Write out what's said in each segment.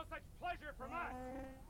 no such pleasure from us.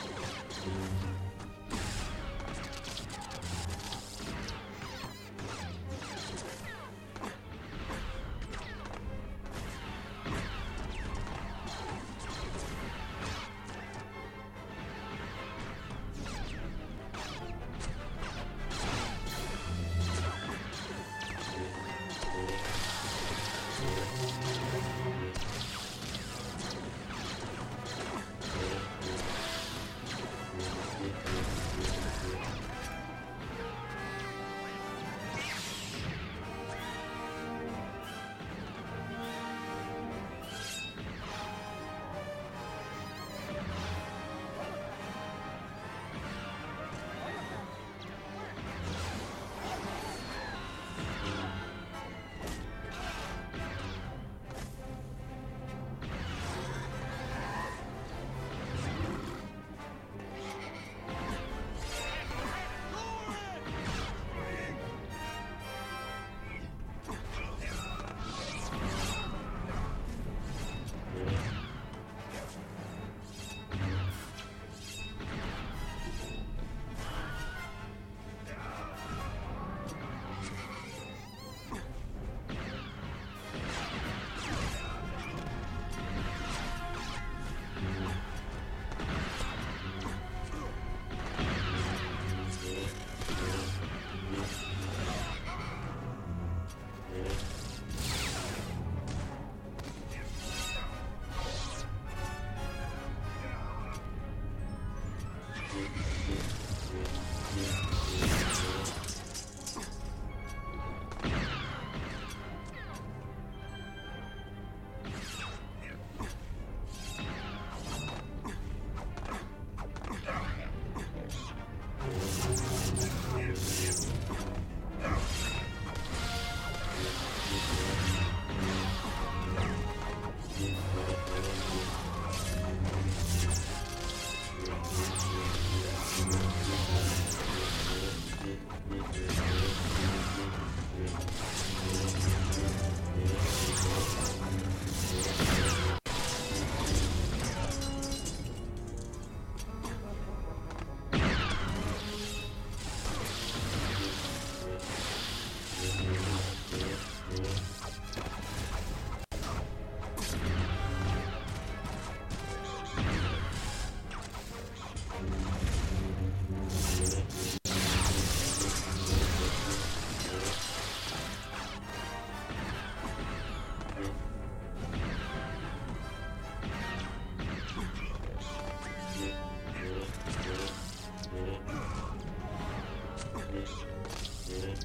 yeah,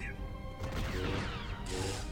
yeah.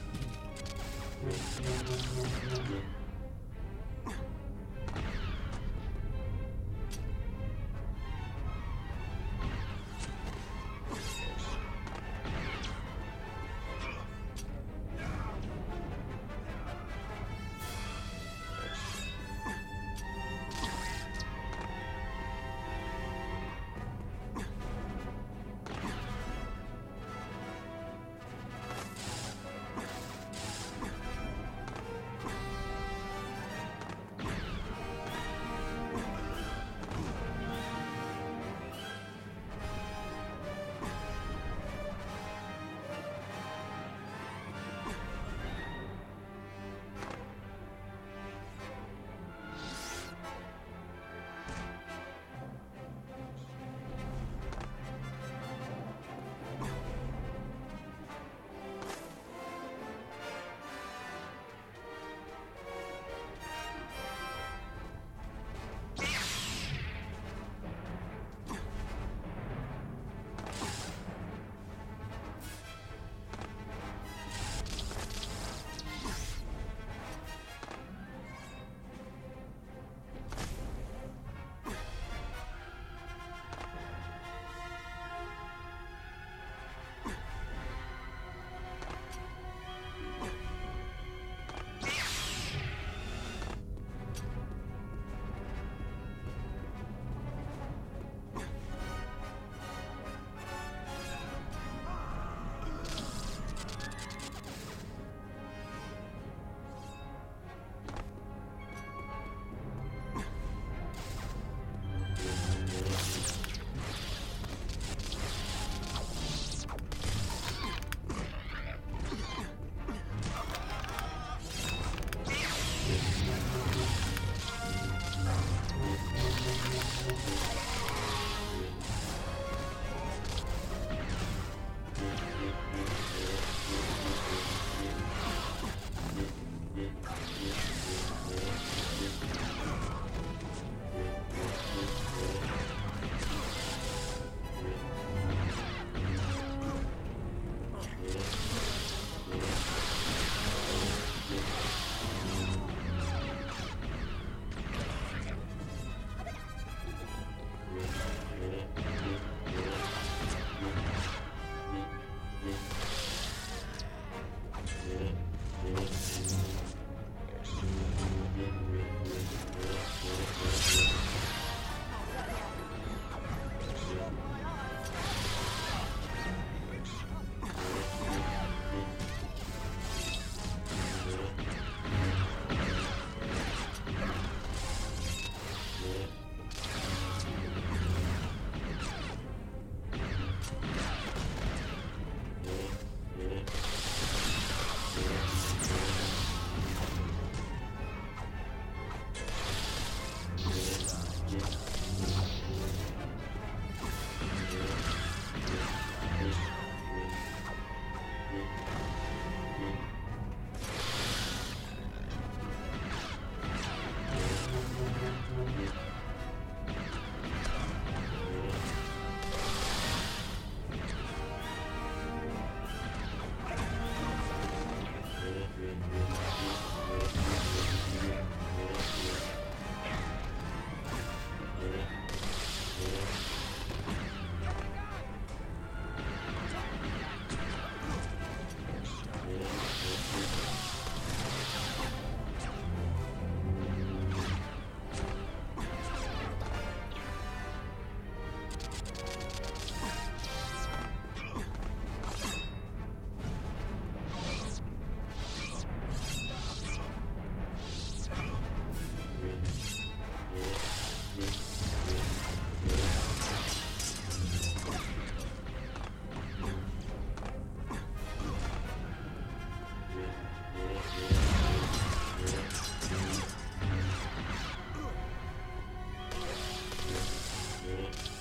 Mm -hmm.